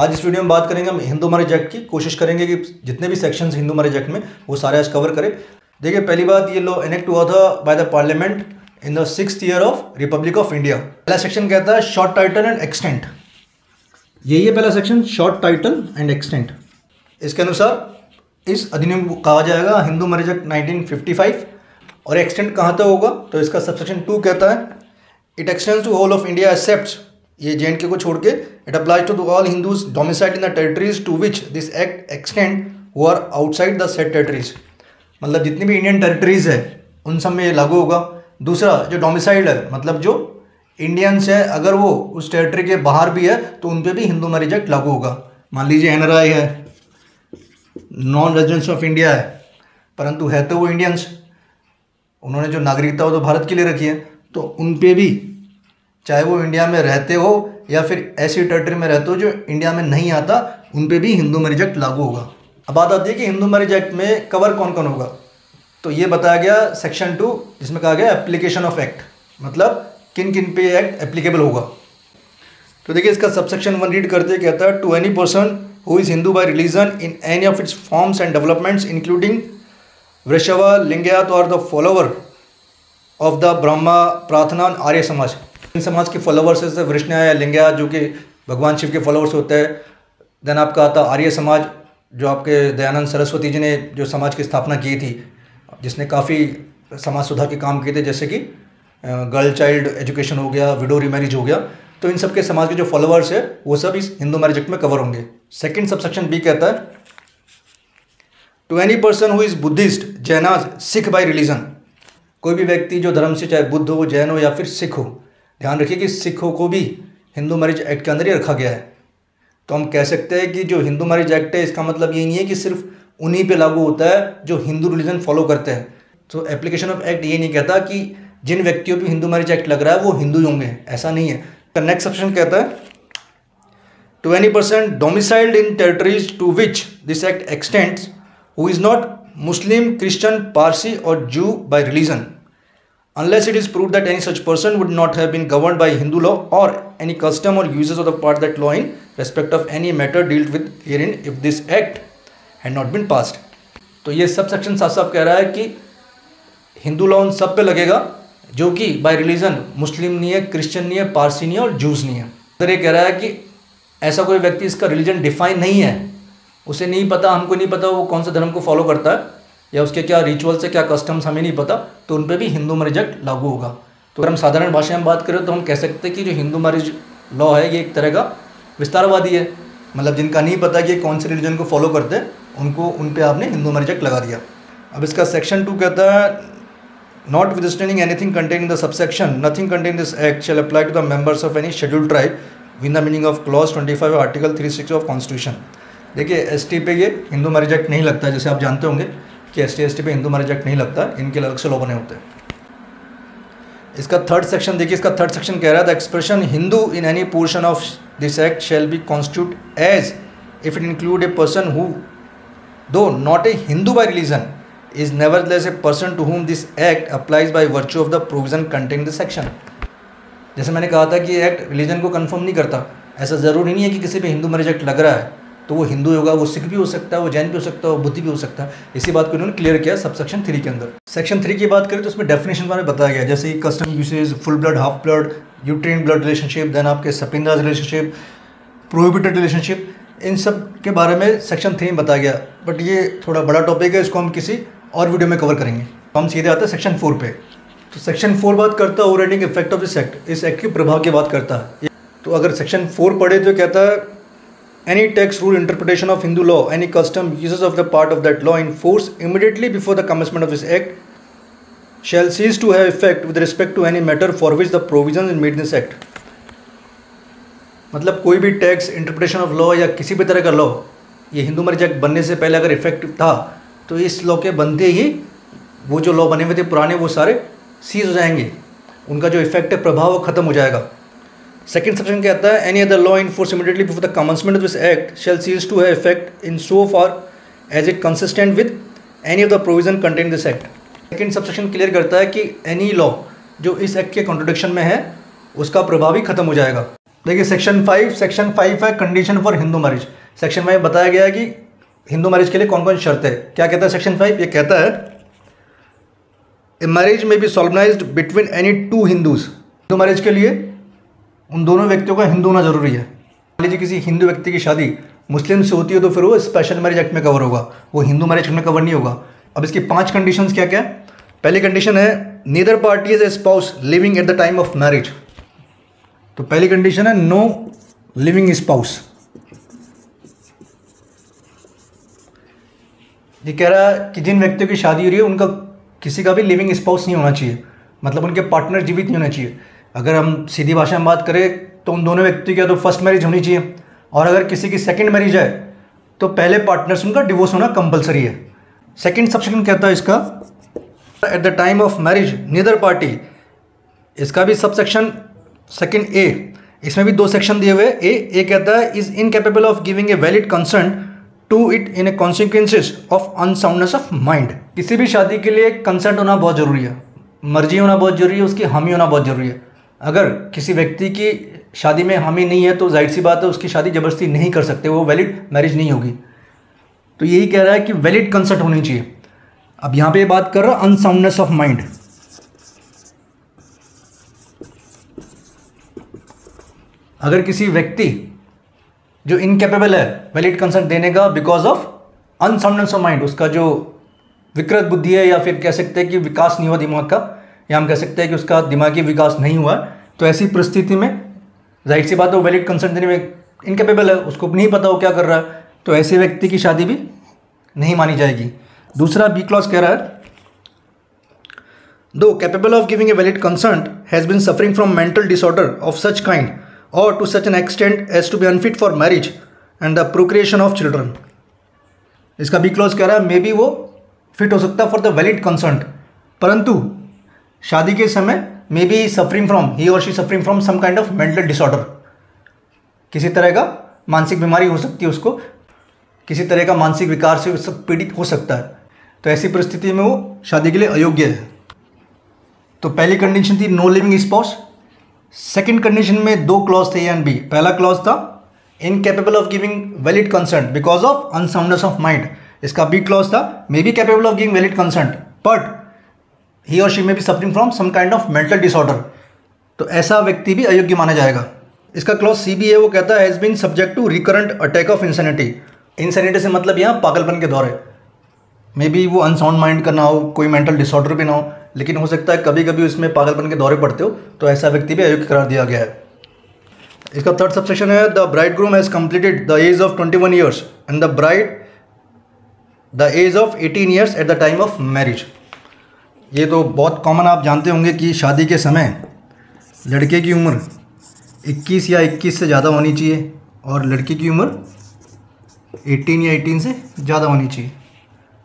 आज इस वीडियो में बात करेंगे हम हिंदू मैरिज एक्ट की, कोशिश करेंगे कि जितने भी सेक्शंस हिंदू मैरिज एक्ट में, वो सारे आज कवर करें। देखिए, पहली बात, ये लॉ इनेक्ट हुआ था by the parliament in the six year of republic of India पहला सेक्शन कहता है शॉर्ट टाइटल एंड एक्सटेंट यही है पहला section short title and extent इसके अनुसार, इस अधिनियम को कहा जाएगा हिंदू मैरिज एक्ट 1955 और एक्सटेंट कहाँ तक होगा? तो इसका सबसेक्शन टू कहता है it extend to whole of India except ये जे के को छोड़ के it applies to all Hindus domiciled in the territories to which this act extend who are outside the set territories मतलब जितनी भी Indian territories है, उन सब में ये लागू होगा। दूसरा, जो डोमिसाइड है मतलब जो इंडियंस है, अगर वो उस टेरिटरी के बाहर भी है तो उन पर भी हिंदू मैरिज एक्ट लागू होगा। मान लीजिए एनआरआई है नॉन रेजिडेंस ऑफ़ इंडिया है, परंतु है तो वो इंडियंस उन्होंने जो नागरिकता हो तो भारत के लिए रखी है तो उन पे भी चाहे वो इंडिया में रहते हो या फिर ऐसी टेरिटरी में रहते हो जो इंडिया में नहीं आता, उन पर भी हिंदू मैरिज एक्ट लागू होगा। अब बात आती है कि हिंदू मैरिज एक्ट में कवर कौन कौन होगा? तो ये बताया गया सेक्शन टू जिसमें कहा गया एप्लीकेशन ऑफ़ एक्ट मतलब किन किन पे एक्ट एप्लीकेबल होगा। तो देखिए इसका सबसेक्शन वन रीड करते कहता है to any person who is Hindu by religion in any of its forms and developments including Virashaiva Lingayat और the follower of the Brahma Prarthana Arya Samaj समाज के फॉलोवर्स जैसे वृष्ण या लिंगया जो कि भगवान शिव के फॉलोवर्स होते हैं। देन आपका आता आर्य समाज, जो आपके दयानंद सरस्वती जी ने जो समाज की स्थापना की थी, जिसने काफ़ी समाज सुधार के काम किए थे, जैसे कि गर्ल चाइल्ड एजुकेशन हो गया विडो रिमैरिज हो गया तो इन सब के समाज के जो फॉलोअर्स है, वो सब इस हिंदू मैरिज एक्ट में कवर होंगे। सेकेंड सबसेक्शन बी कहता है to any person who is Buddhist Jainas Sikh by religion कोई भी व्यक्ति जो धर्म से, चाहे बुद्ध हो, जैन हो या फिर सिख हो ध्यान रखिए कि सिखों को भी हिंदू मैरिज एक्ट के अंदर ही रखा गया है। तो हम कह सकते हैं कि जो हिंदू मैरिज एक्ट है, इसका मतलब ये नहीं है कि सिर्फ़ उन्हीं पे लागू होता है जो हिंदू रिलीजन फॉलो करते हैं। तो एप्लीकेशन ऑफ़ एक्ट ये नहीं कहता कि जिन व्यक्तियों पर हिंदू मैरिज एक्ट लग रहा है, वो हिंदू होंगे, ऐसा नहीं है। तो नेक्स्ट ऑप्शन कहता है to any percent domiciled in territories to which this act extends who is not Muslim Christian Parsi और Jew by religion unless it is proved that any such person would not have been governed by Hindu law or any custom or uses of the part that law in respect of any matter dealt with herein if this act had not been passed. तो ये sub section साफ़ साफ़ कह रहा है कि Hindu law उन सब पे लगेगा जो कि बाय रिलीजन मुस्लिम नहीं है क्रिश्चियन नहीं है पारसी नहीं है और जूस नहीं है अगर ये कह रहा है कि ऐसा कोई व्यक्ति इसका रिलीजन डिफाइन नहीं है उसे नहीं पता हमको नहीं पता वो कौन सा धर्म को फॉलो करता है या उसके क्या रिचुअल्स है क्या कस्टम्स हमें नहीं पता तो उन पर भी हिंदू मैरिज एक्ट लागू होगा। तो अगर हम साधारण भाषा में बात करें तो हम कह सकते हैं कि जो हिंदू मैरिज लॉ है, ये एक तरह का विस्तारवादी है। मतलब जिनका नहीं पता कि कौन से रिलीजन को फॉलो करते हैं, उनको उन पर आपने हिंदू मैरिज एक्ट लगा दिया। अब इसका सेक्शन टू कहता है notwithstanding anything contained in the subsection nothing contained this act shall apply to the members of any scheduled tribe within the meaning of clause twenty five article three six of constitution देखिए S T पे ये Hindu marriage act नहीं लगता, जैसे आप जानते होंगे। कि एस टी पे हिंदू मैरिज एक्ट नहीं लगता, इनके अलग से लॉ बने होते हैं। इसका थर्ड सेक्शन देखिए इसका थर्ड सेक्शन कह रहा है the expression Hindu in any portion of this act shall be constitute as if it include a person who though not a Hindu by religion is nevertheless a person to whom this act applies by virtue of the provision contained the section जैसे मैंने कहा था कि act religion को confirm नहीं करता, ऐसा ज़रूरी नहीं है कि किसी पे हिंदू मैरिज एक्ट लग रहा है। तो वो हिंदू होगा, वो सिख भी हो सकता है, वो जैन भी हो सकता है, वो बुद्धि भी हो सकता है। इसी बात को इन्होंने क्लियर किया सब सेक्शन थ्री के अंदर। सेक्शन थ्री की बात करें तो उसमें डेफिनेशन बारे बताया गया जैसे custom usage full blood half blood uterine blood relationship then आपके सपिंदाज रिलेशनशिप प्रोहिबिटेड रिलेशनशिप इन सब के बारे में सेक्शन थ्री में बताया गया। बट ये थोड़ा बड़ा टॉपिक है, इसको हम किसी और वीडियो में कवर करेंगे। तो हम सीधे आते हैं सेक्शन फोर पे। तो सेक्शन फोर बात करता है over effect of this act इस एक्ट के प्रभाव की बात करता है। तो अगर सेक्शन फोर पढ़े तो कहता है any text, rule, interpretation of Hindu law, any custom, uses of the part of that law in force immediately before the commencement of this act shall cease to have effect with respect to any matter for which the provisions in made this act. मतलब कोई भी tax interpretation of law या किसी भी तरह का law ये Hindu marriage act बनने से पहले अगर इफ़ेक्ट था तो इस लॉ के बनते ही वो जो लॉ बने हुए थे पुराने वो सारे सीज हो जाएँगे उनका जो इफ़ेक्ट है प्रभाव वो खत्म हो जाएगा सेकेंड सेक्शन क्या है? Any other law in force immediately before the commencement of this act shall cease to have effect in so far as it consistent with any of the provision contained this act second subsection clear करता है कि any law जो इस act के contradiction में है, उसका प्रभाव ही खत्म हो जाएगा। देखिए सेक्शन फाइव सेक्शन फाइव है condition for Hindu marriage section five बताया गया है कि हिंदू मैरिज के लिए कौन कौन शर्त है। क्या कहता है सेक्शन फाइव ये कहता है marriage may be solemnize between any two Hindus Hindu marriage के लिए उन दोनों व्यक्तियों का हिंदू होना ज़रूरी है। मान लीजिए किसी हिंदू व्यक्ति की शादी मुस्लिम से होती है तो फिर वो स्पेशल मैरिज एक्ट में कवर होगा। वो हिंदू मैरिज एक्ट में कवर नहीं होगा। अब इसकी पाँच कंडीशन क्या क्या है? पहली कंडीशन है neither party is a spouse living at the time of marriage तो पहली कंडीशन है नो लिविंग स्पाउस ये कह रहा है कि जिन व्यक्तियों की शादी हो रही है, उनका किसी का भी लिविंग स्पाउस नहीं होना चाहिए। मतलब उनके पार्टनर जीवित नहीं होना चाहिए। अगर हम सीधी भाषा में बात करें तो उन दोनों व्यक्ति की तो फ़र्स्ट मैरिज होनी चाहिए, और अगर किसी की सेकंड मैरिज है तो पहले पार्टनर्स उनका डिवोर्स होना कंपलसरी है। सेकंड सबसेक्शन कहता है इसका? At the time of marriage neither party इसका भी सबसेक्शन सेकंड ए इसमें भी दो सेक्शन दिए हुए ए ए कहता है is incapable of giving a valid consent to it in a consequences of unsoundness of mind किसी भी शादी के लिए कंसेंट होना बहुत ज़रूरी है। मर्ज़ी होना बहुत ज़रूरी है, उसकी हामी होना बहुत ज़रूरी है। अगर किसी व्यक्ति की शादी में हामी नहीं है तो ज़ाहिर सी बात है उसकी शादी ज़बरदस्ती नहीं कर सकते, वो वैलिड मैरिज नहीं होगी। तो यही कह रहा है कि वैलिड कंसर्ट होनी चाहिए। अब यहाँ पे बात कर रहा अनसाउंडनेस ऑफ़ माइंड अगर किसी व्यक्ति जो इनकेपेबल है वैलिड कंसर्ट देने का because of unsoundness of mind उसका जो विकृत बुद्धि है या फिर कह सकते हैं कि विकास नहीं हुआ दिमाग का या हम कह सकते हैं कि उसका दिमागी विकास नहीं हुआ तो ऐसी परिस्थिति में ज़ाहिर सी बात है वो वैलिड कंसेंट देने में इनकेपेबल है, उसको नहीं पता वो क्या कर रहा है तो ऐसे व्यक्ति की शादी भी नहीं मानी जाएगी। दूसरा बी क्लॉज कह रहा है though capable of giving a valid consent has been suffering from mental disorder of such kind और to such an extent as to be unfit for marriage and the procreation of children इसका B clause कह रहा है may be वो fit हो सकता है for the valid concert परंतु शादी के समय may be suffering from he और she suffering from some kind of mental disorder किसी तरह का मानसिक बीमारी हो सकती है उसको, किसी तरह का मानसिक विकार से सब पीड़ित हो सकता है। तो ऐसी परिस्थिति में वो शादी के लिए अयोग्य है। तो पहली कंडीशन थी no living spouse second condition में दो क्लॉज थे एंड बी पहला क्लॉज था incapable of giving valid consent because of unsoundness of mind इसका बी क्लॉज था may be capable of giving valid consent but he और she में भी suffering from some kind of mental disorder तो ऐसा व्यक्ति भी अयोग्य माना जाएगा। इसका क्लॉज सी बी है वो कहता है has been subject to recurrent attack of insanity insanity से मतलब यहाँ पागलपन के दौरे मे बी वो अनसाउंड माइंड का ना हो, कोई मेंटल डिसऑर्डर भी ना हो, लेकिन हो सकता है कभी कभी उसमें पागलपन के दौरे पड़ते हो तो ऐसा व्यक्ति भी अयोग्य करार दिया गया है। इसका थर्ड सबसेक्शन है the bridegroom has completed the age of twenty one years and the bride the age of eighteen years at the time of marriage ये तो बहुत कॉमन आप जानते होंगे कि शादी के समय लड़के की उम्र 21 या 21 से ज़्यादा होनी चाहिए और लड़की की उम्र 18 या 18 से ज़्यादा होनी चाहिए।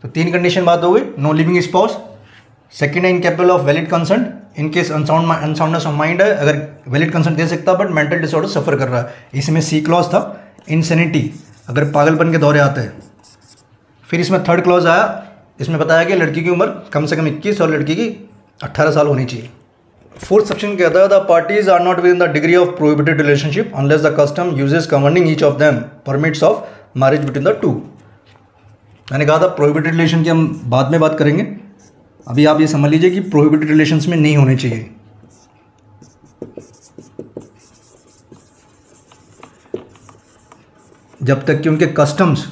तो तीन कंडीशन बात हो गई। नो लिविंग स्पाउस सेकेंड है incapable of valid consent in case unsound unsoundness of mind है, अगर वैलिड कंसर्ट दे सकता बट मेंटल डिसऑर्डर सफ़र कर रहा है। इसमें सी क्लॉज था। इनसेनिटी अगर पागलपन के दौरे आते हैं, फिर इसमें थर्ड क्लॉज आया। इसमें बताया कि लड़की की उम्र कम से कम इक्कीस और लड़की की अट्ठारह साल होनी चाहिए। फोर्थ सेक्शन कहता है the parties are not within the degree of prohibited relationship unless the custom usages governing each of them permits of marriage between the two मैंने कहा था प्रोहिबिटेड रिलेशन की हम बाद में बात करेंगे। अभी आप ये समझ लीजिए कि प्रोहिबिटेड रिलेशंस में नहीं होने चाहिए। जब तक कि उनके कस्टम्स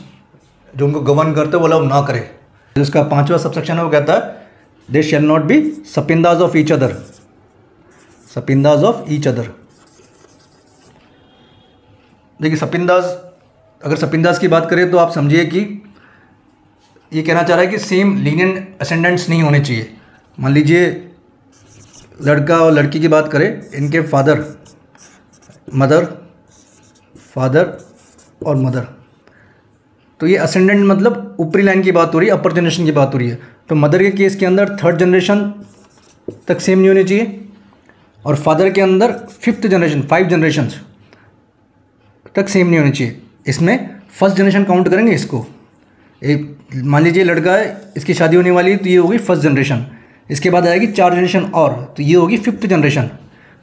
जो उनको गवर्न करते वो अलाउ ना करे। जिसका पांचवा सबसेक्शन है, वो कहता है they shall not be sapindas of each other sapindas of each other देखिए सपिंदाज अगर सपिंदाज की बात करें तो आप समझिए कि ये कहना चाह रहा है कि सेम लीनियन असेंडेंट्स नहीं होने चाहिए। मान लीजिए, लड़का और लड़की की बात करें, इनके फादर मदर फादर और मदर तो ये असेंडेंट मतलब ऊपरी लाइन की बात हो रही है अपर जनरेशन की बात हो रही है। तो मदर के केस के अंदर थर्ड जनरेशन तक सेम नहीं होनी चाहिए और फादर के अंदर फिफ्थ जनरेशन फाइव जनरेशन तक सेम नहीं होनी चाहिए। इसमें फ़र्स्ट जनरेशन काउंट करेंगे इसको। एक, मान लीजिए लड़का है, इसकी शादी होने वाली है तो ये होगी फ़र्स्ट जनरेशन इसके बाद आएगी चार जनरेशन और तो ये होगी फिफ्थ जनरेशन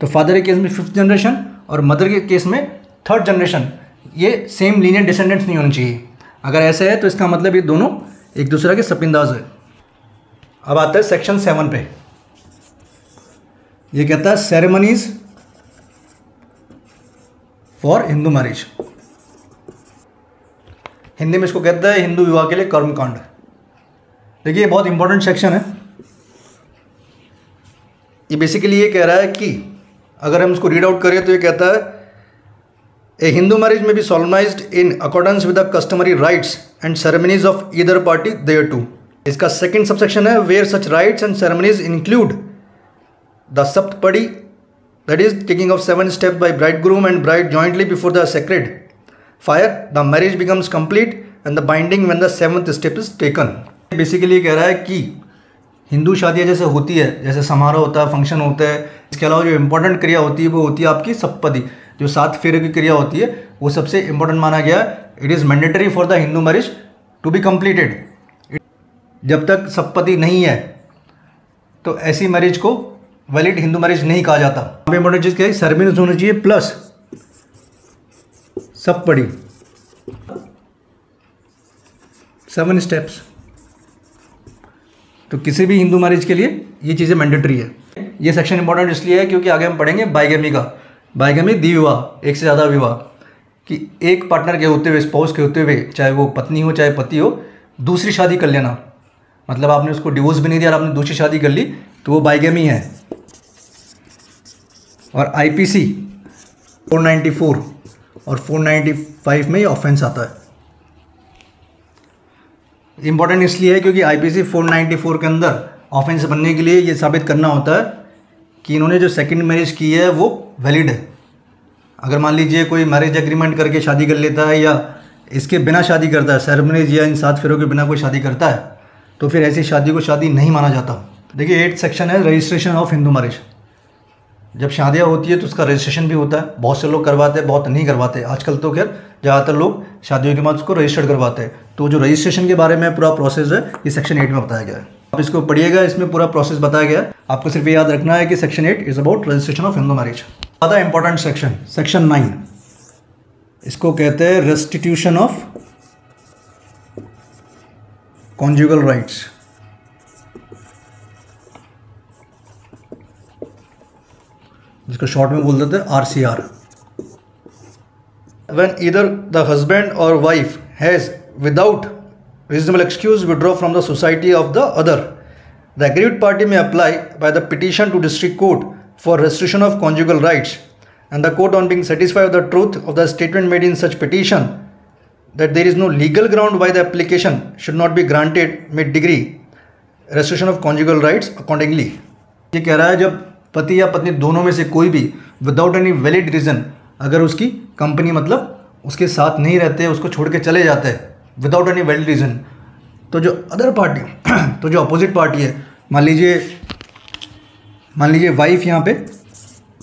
तो फादर के केस में फिफ्थ जनरेशन और मदर के केस में थर्ड जनरेशन ये सेम लीनियर डिसेंडेंट्स नहीं होने चाहिए। अगर ऐसे है तो इसका मतलब ये दोनों एक दूसरे के सपिंदाज है। अब आता है सेक्शन सेवन पे। ये कहता है ceremonies for Hindu marriage Hindi में इसको कहता है, हिंदू विवाह के लिए कर्मकांड. देखिए बहुत इंपॉर्टेंट सेक्शन है। ये बेसिकली ये कह रहा है कि अगर हम इसको रीड आउट करें तो ये कहता है Hindu marriage may be solemnize in accordance with the customary rites and ceremonies of either party thereto इसका सेकेंड सबसेक्शन है where such rites and ceremonies include the saptapadi is taking of seven seven steps by bridegroom and bride jointly before the sacred fire the marriage becomes complete and the binding when the seventh step is taken basically कह रहा है कि हिंदू शादियाँ जैसे होती है, जैसे समारोह होता है फ़ंक्शन होता है, इसके अलावा जो इंपॉर्टेंट क्रिया होती है, वो होती है आपकी सप्पदी जो सात फेरे की क्रिया होती है, वो सबसे इंपॉर्टेंट माना गया it is mandatory for the Hindu marriage to be completed जब तक सप्पति नहीं है तो ऐसी मैरिज को वैलिड हिंदू मैरिज नहीं कहा जाता। इंपॉर्टेंट चीज़ क्या है? सर्विस होनी चाहिए प्लस सब पड़ी सेवन स्टेप्स तो किसी भी हिंदू मैरिज के लिए ये चीज़ें मैंडेटरी है। ये सेक्शन इंपॉर्टेंट इसलिए है क्योंकि आगे हम पढ़ेंगे बाइगेमी का। बाइगेमी द्विविवाह एक से ज़्यादा विवाह। कि एक पार्टनर के होते हुए स्पाउस के होते हुए, चाहे वो पत्नी हो, चाहे पति हो, दूसरी शादी कर लेना। मतलब आपने उसको डिवोर्स भी नहीं दिया और आपने दूसरी शादी कर ली तो वो बाइगेमी है। और आईपीसी 494 और 495 में ये ऑफेंस आता है। इंपॉर्टेंट इसलिए है क्योंकि आईपीसी 494 के अंदर ऑफेंस बनने के लिए ये साबित करना होता है। कि इन्होंने जो सेकंड मैरिज की है, वो वैलिड है। अगर मान लीजिए कोई मैरिज एग्रीमेंट करके शादी कर लेता है या इसके बिना शादी करता है सेरेमनीज या इन सात फेरों के बिना कोई शादी करता है तो फिर ऐसी शादी को शादी नहीं माना जाता। देखिए एट सेक्शन है रजिस्ट्रेशन ऑफ़ हिंदू मैरिज जब शादियाँ होती है तो उसका रजिस्ट्रेशन भी होता है। बहुत से लोग करवाते हैं, बहुत नहीं करवाते। आजकल तो खैर, ज़्यादातर लोग शादियों के बाद उसको रजिस्टर्ड करवाते हैं। तो जो रजिस्ट्रेशन के बारे में पूरा प्रोसेस है, ये सेक्शन एट में बताया गया है। आप इसको पढ़िएगा, इसमें पूरा प्रोसेस बताया गया। आपको सिर्फ़ याद रखना है कि section eight is about registration of Hindu marriage ज़्यादा इंपॉर्टेंट सेक्शन सेक्शन नाइन इसको कहते हैं रेस्टिट्यूशन ऑफ़ कॉन्जुगल राइट्स जिसको शॉर्ट में बोल देते हैं आर सी आर वेन इधर द हजबेंड और wife has without reasonable excuse withdraw from the society of the other. The aggrieved party may apply by the petition to district court for restriction of conjugal rights and the court on being satisfied of the truth of the statement made in such petition that there is no legal ground why the application should not be granted mid degree restriction of conjugal rights accordingly. ये कह रहा है जब पति या पत्नी दोनों में से कोई भी विदाउट एनी वैलिड रीज़न अगर उसकी कंपनी मतलब उसके साथ नहीं रहते उसको छोड़ के चले जाते हैं विदाउट एनी वैलिड रीज़न तो जो अदर पार्टी तो जो अपोजिट पार्टी है, मान लीजिए मान लीजिए वाइफ यहाँ पे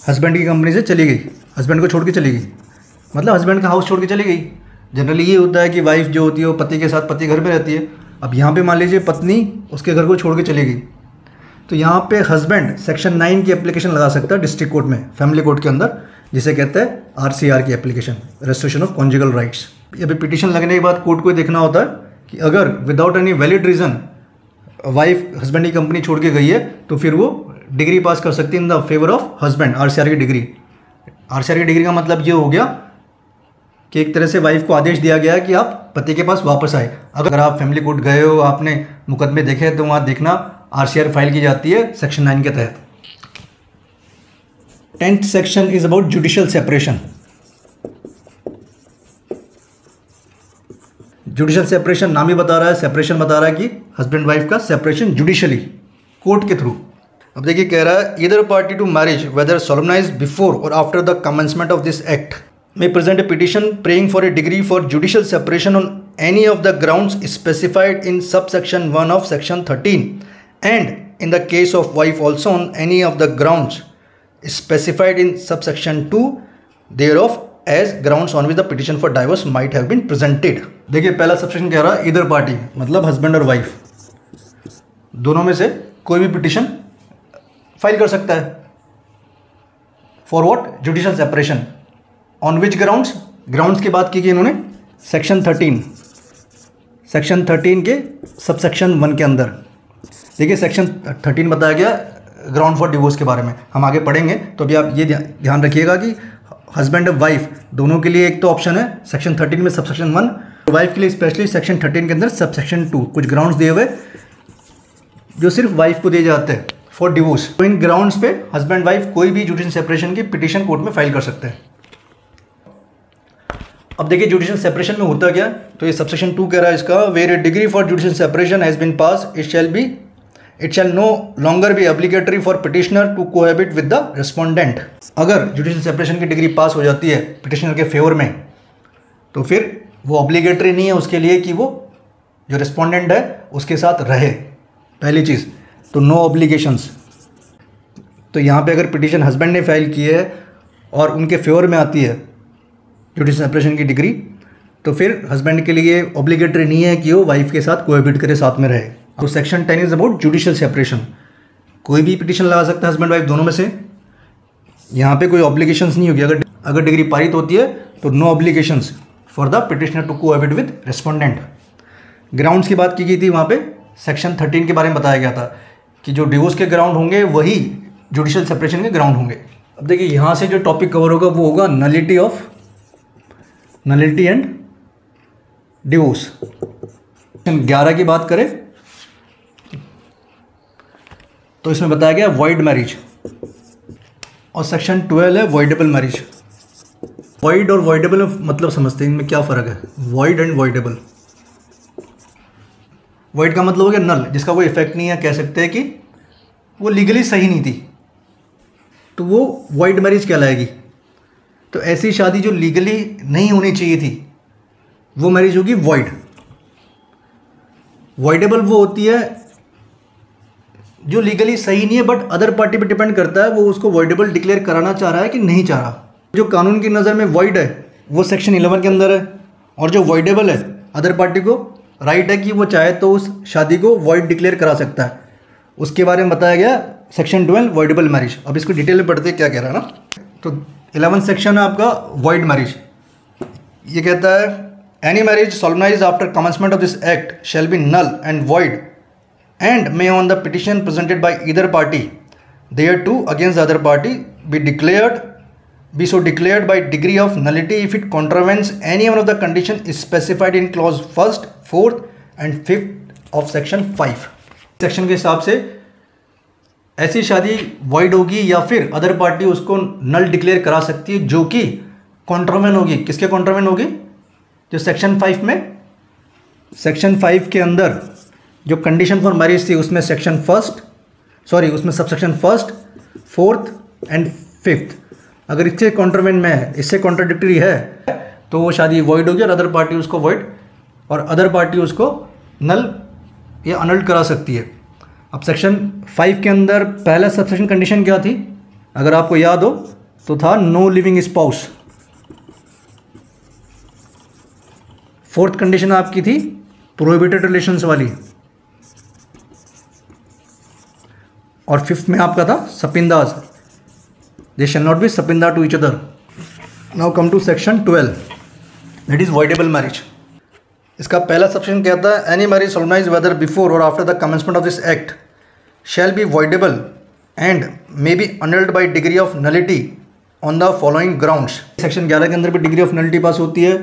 हस्बैंड की कंपनी से चली गई हस्बैंड को छोड़ के चली गई। मतलब हस्बैंड का हाउस छोड़ के चली गई। जनरली ये होता है कि वाइफ जो होती है वो पति के साथ पति घर में रहती है। अब यहाँ पे मान लीजिए पत्नी उसके घर को छोड़ के चली गई। तो यहाँ पे हस्बैंड सेक्शन नाइन की एप्लीकेशन लगा सकता है डिस्ट्रिक्ट कोर्ट में फैमिली कोर्ट के अंदर, जिसे कहते हैं आरसीआर की application registration of conjugal rights अभी पिटिशन लगने के बाद कोर्ट को देखना होता है कि अगर without any valid reason wife husband की कंपनी छोड़ के गई है तो फिर वो डिग्री पास कर सकती है in the favour of husband R की डिग्री आरसीआर की डिग्री का मतलब ये हो गया कि एक तरह से वाइफ को आदेश दिया गया कि आप पति के पास वापस आए। अगर आप फैमिली कोर्ट गए हो, आपने मुकदमे देखे तो वहाँ देखना आरसीआर फ़ाइल की जाती है सेक्शन नाइन के तहत। Tenth section is about judicial separation judicial separation नाम ही बता रहा है सेपरेशन बता रहा है कि हस्बैंड वाइफ का सेपरेशन जुडिशियली कोर्ट के थ्रू अब देखिए, कह रहा है इधर party to marriage whether solemnize before और after the commencement of this act may present a petition praying for a degree for judicial separation on any of the ground specified in subsection one of section thirteen and in the case of wife also on any of the ground specified in सब section two thereof as ground on which the petition for divorce might have been presented. देखिए, पहला subsection कह रहा है इधर party मतलब husband और wife दोनों में से कोई भी पिटिशन फ़ाइल कर सकता है। For what judicial separation on which grounds grounds की बात की गई इन्होंने? सेक्शन थर्टीन सेक्शन थर्टीन के सब सेक्शन वन के अंदर. देखिए सेक्शन थर्टीन बताया गया ग्राउंड फॉर डिवोर्स के बारे में। हम आगे पढ़ेंगे तो अभी आप ये ध्यान रखिएगा कि हस्बैंड और वाइफ दोनों के लिए एक तो ऑप्शन है सेक्शन थर्टीन में सब सेक्शन वन वाइफ के लिए स्पेशली सेक्शन थर्टीन के अंदर सब सेक्शन टू कुछ ग्राउंड्स दिए हुए, जो सिर्फ़ वाइफ को दिए जाते हैं फॉर डिवोर्स तो इन ग्राउंड्स पे हस्बैंड वाइफ कोई भी जुडिशियल सेपरेशन की पिटिशन कोर्ट में फ़ाइल कर सकते हैं। अब देखिए जुडिशियल सेपरेशन में होता क्या तो ये सबसेक्शन टू कह रहा है इसका where a degree for judicial separation has been pass it shall be it shall no longer be obligatory for petitioner to cohabit with the respondent अगर जुडिशियल सेपरेशन की डिग्री पास हो जाती है petitioner के फेवर में तो फिर वो ऑब्लिगेटरी नहीं है उसके लिए कि वो जो रिस्पॉन्डेंट है, उसके साथ रहे। पहली चीज़ तो नो ऑब्लिगेशंस तो यहाँ पे अगर पिटिशन हस्बैंड ने फ़ाइल की है और उनके फेवर में आती है जुडिशल सेपरेशन की डिग्री तो फिर हस्बैंड के लिए ऑब्लिगेटरी नहीं है कि वो वाइफ के साथ कोएबिट करे, साथ में रहे। तो section ten is about judicial separation कोई भी पिटिशन लगा सकता है हस्बैंड वाइफ दोनों में से। यहाँ पे कोई ऑब्लिगेशंस नहीं होगी। अगर अगर डिग्री पारित होती है तो no obligations for the petitioner to cohabit with respondent grounds की बात की गई थी वहाँ पे। सेक्शन थर्टीन के बारे में बताया गया था कि जो डिवोर्स के ग्राउंड होंगे, वही जुडिशियल सेपरेशन के ग्राउंड होंगे। अब देखिए, यहाँ से जो टॉपिक कवर होगा, वो होगा nullity of nullity and divorce ग्यारह की बात करें तो इसमें बताया गया वॉइड मैरिज और सेक्शन ट्वेल्व है वॉइडेबल मैरिज वॉइड और वॉइडेबल मतलब समझते हैं, इनमें क्या फ़र्क है? वॉइड एंड वॉइडेबल वॉइड का मतलब हो गया नल जिसका कोई इफ़ेक्ट नहीं है, कह सकते हैं कि वो लीगली सही नहीं थी। तो वो वॉइड मैरिज कहलाएगी। तो ऐसी शादी जो लीगली नहीं होनी चाहिए थी, वो मैरिज होगी वॉइड वॉइडेबल वो होती है जो लीगली सही नहीं है बट अदर पार्टी पे डिपेंड करता है, वो उसको वॉइडेबल डिक्लेयर कराना चाह रहा है कि नहीं चाह रहा। जो कानून की नज़र में वॉइड है, वो सेक्शन इलेवन के अंदर है। और जो वॉइडेबल है अदर पार्टी को राइट है कि वो चाहे तो उस शादी को वॉइड डिक्लेयर करा सकता है। उसके बारे में बताया गया सेक्शन ट्वेल्व वॉइडेबल मैरिज अब इसको डिटेल में पढ़ते क्या कह रहा है ना? तो इलेवन सेक्शन है आपका वॉइड मैरिज ये कहता है any marriage solemnize after commencement of this act shall be null and void and may on the petition presented by either party thereto against the other party be declared be so declared by degree of nullity if it contravenes any one of the conditions specified in clause first fourth and fifth of section 5 section के हिसाब से ऐसी शादी void होगी या फिर other party उसको नल declare करा सकती है जो कि कॉन्ट्रावेन होगी किसके कॉन्ट्रावेन होगी जो सेक्शन फाइव में सेक्शन फाइव के अंदर जो कंडीशन फॉर मैरिज थी, उसमें सेक्शन फ़र्स्ट सॉरी उसमें subsection first fourth and fifth अगर इससे कॉन्ट्रवेंट में है, इससे कॉन्ट्राडिक्टरी है तो वो शादी वॉइड होगी और अदर पार्टी उसको वॉइड और अदर पार्टी उसको नल या अनल्ट करा सकती है. अब सेक्शन फाइव के अंदर पहला सब सेक्शन कंडीशन क्या थी? अगर आपको याद हो तो था no living spouse fourth condition आपकी थी प्रोहिबिटेड रिलेशंस वाली. और फिफ्थ में आपका था sapindas they shall not be sapinda to each other now come to section twelve that is voidable marriage इसका पहला सेक्शन कहता है any marriage solemnize whether before और after the commencement of this act shall be voidable and may be annulled by degree of nullity on the following grounds section ग्यारह के अंदर भी degree of nullity पास होती है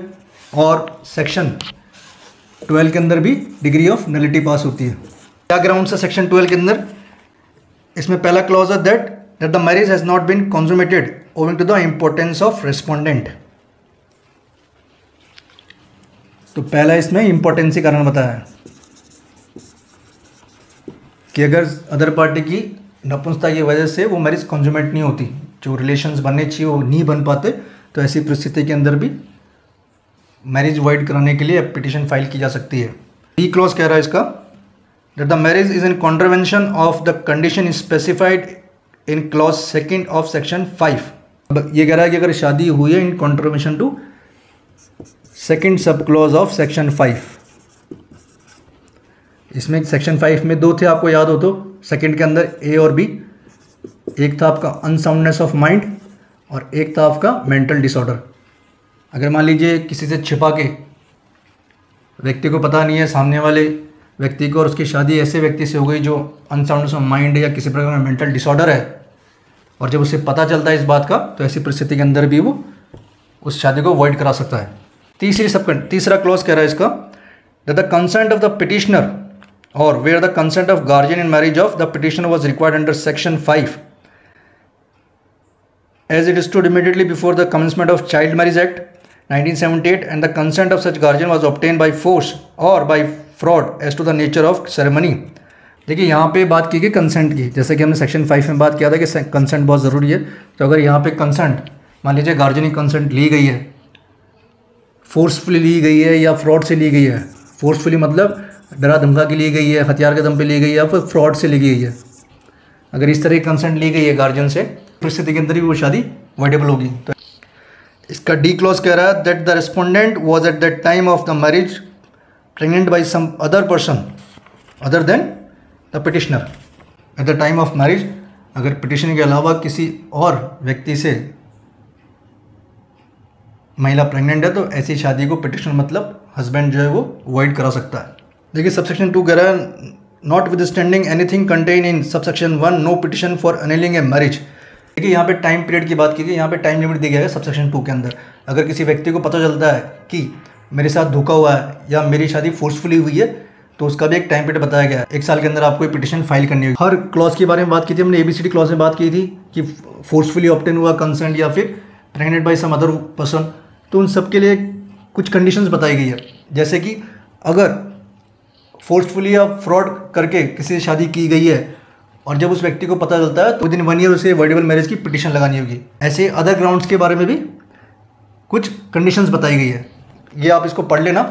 और सेक्शन ट्वेल्व के अंदर भी डिग्री ऑफ़ नलिटी पास होती है। क्या ग्राउंड है सेक्शन ट्वेल्व के अंदर? इसमें पहला क्लॉज है that that the marriage has not been consummated owing to the impotence of respondent तो पहला इसमें इंपॉर्टेंस कारण बताया कि अगर अदर पार्टी की नपुंसता की वजह से वो मैरिज कंज्यूमेट नहीं होती, जो रिलेशंस बनने चाहिए, वो नहीं बन पाते तो ऐसी परिस्थिति के अंदर भी मैरिज वाइड कराने के लिए पिटिशन फ़ाइल की जा सकती है। ई क्लॉज कह रहा है इसका that the marriage is in contravention of the condition specified in clause second of section 5 अब ये कह रहा है कि अगर शादी हुई है in contravention to second sub clause of section five इसमें सेक्शन फाइव में दो थे, आपको याद हो तो सेकेंड के अंदर ए और बी एक था आपका अनसाउंडनेस ऑफ़ माइंड और एक था आपका मेंटल डिसऑर्डर अगर मान लीजिए किसी से छिपा के व्यक्ति को पता नहीं है, सामने वाले व्यक्ति को और उसकी शादी ऐसे व्यक्ति से हो गई जो अनसाउंड माइंड या किसी प्रकार का मेंटल डिसऑर्डर है। और जब उसे पता चलता है इस बात का तो ऐसी परिस्थिति के अंदर भी वो उस शादी को अवॉइड करा सकता है। तीसरी सब तीसरा क्लॉज कह रहा है इसका the consent of the petitioner और where the consent of guardian in marriage of the petitioner was required under section five as it stood immediately before the commencement of Child Marriage Act 1978 and the consent of such guardian was obtained by force or by fraud as to the nature of ceremony देखिए, यहाँ पे बात की गई consent की। जैसे कि हमने सेक्शन फाइव में बात किया था कि कंसेंट बहुत ज़रूरी है। तो अगर यहाँ पे कंसेंट मान लीजिए गार्जियनिक कंसेंट ली गई है फोर्सफुली ली गई है या फ्रॉड से ली गई है फोर्सफुली मतलब डरा धमका के ली गई है, हथियार के दम पे ली गई है या फिर फ्रॉड से ली गई है। अगर इस तरह की कंसेंट ली गई है गार्जियन से, परिस्थिति के अंदर भी वो शादी वाइडेबल होगी। तो इसका डी क्लॉज कह रहा है that the respondent was at that time of the marriage pregnant by some other person other than the petitioner at the time of marriage अगर पिटिशन के अलावा किसी और व्यक्ति से महिला प्रेग्नेंट है तो ऐसी शादी को पिटिशन मतलब हस्बैंड जो है वो अवॉइड करा सकता है। देखिए सबसेक्शन टू कह रहा है notwithstanding anything contain in subsection one no petition for annulling a marriage देखिए, यहाँ पे टाइम पीरियड की बात की थी यहाँ पे टाइम लिमिट दी गया है सबसेक्शन टू के अंदर। अगर किसी व्यक्ति को पता चलता है कि मेरे साथ धोखा हुआ है या मेरी शादी फोर्सफुली हुई है तो उसका भी एक टाइम पीरियड बताया गया है। एक साल के अंदर आपको पिटिशन फ़ाइल करनी होगी। हर क्लॉज के बारे में बात की थी, हमने ए एबीसीडी क्लॉज में बात की थी कि फोर्सफुली ऑप्टेन हुआ कंसेंट या फिर pregnant by some other person तो उन सब के लिए कुछ कंडीशंस बताई गई है। जैसे कि अगर फोर्सफुली या फ्रॉड करके किसी से शादी की गई है और जब उस व्यक्ति को पता चलता है तो विद इन वन ईयर उसे वर्डेबल मैरिज की पिटिशन लगानी होगी। ऐसे अदर ग्राउंड्स के बारे में भी कुछ कंडीशंस बताई गई है। ये आप इसको पढ़ लेना।